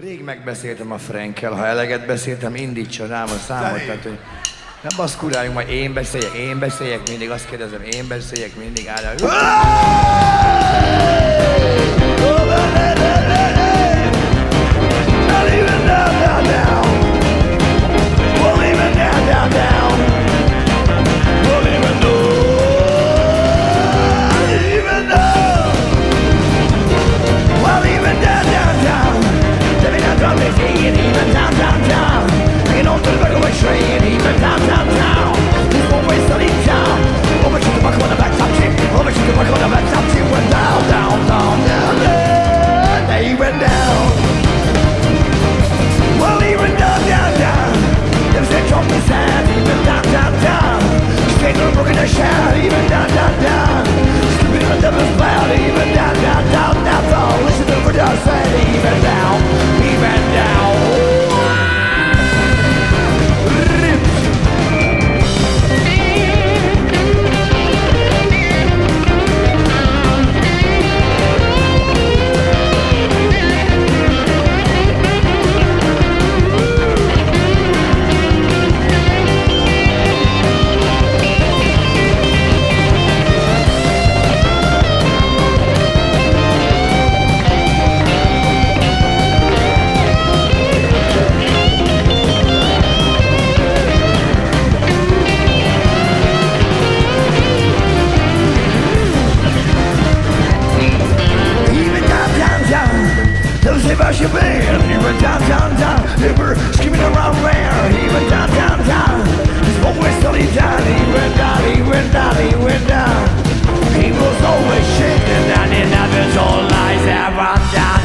Rég megbeszéltem a Frenkel, ha eleget beszéltem, indítson rám a számot, tehát hogy ne baszkuláljunk, majd én beszéljek, én beszéljek, mindig azt kérdezem, én beszéljek, mindig állj. down, even down, down, down.